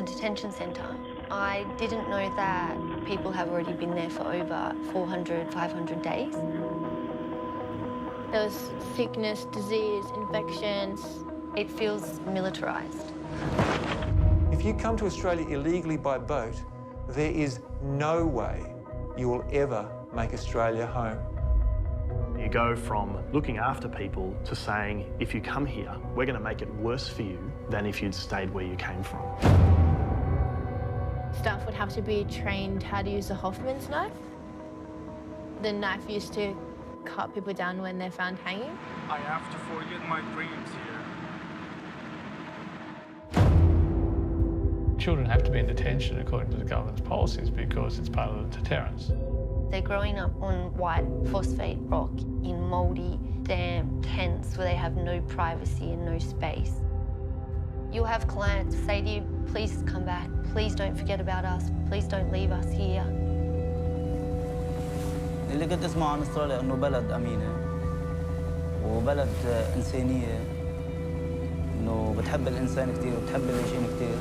a detention centre. I didn't know that people have already been there for over 400, 500 days. There was sickness, disease, infections. It feels militarised. If you come to Australia illegally by boat, there is no way you will ever make Australia home. You go from looking after people to saying, if you come here, we're going to make it worse for you than if you'd stayed where you came from. Staff would have to be trained how to use the Hoffman's knife. The knife used to cut people down when they're found hanging. I have to forget my dreams here. Children have to be in detention according to the government's policies because it's part of the deterrence. They're growing up on white phosphate rock in mouldy, damp tents where they have no privacy and no space. You'll have clients say to you, please come back, please don't forget about us, please don't leave us here. اللي كنت اسمع عن استراليا انه بلد امينه وبلد انسانيه انه بتحب الانسان كثير وبتحب اللاجئين كثير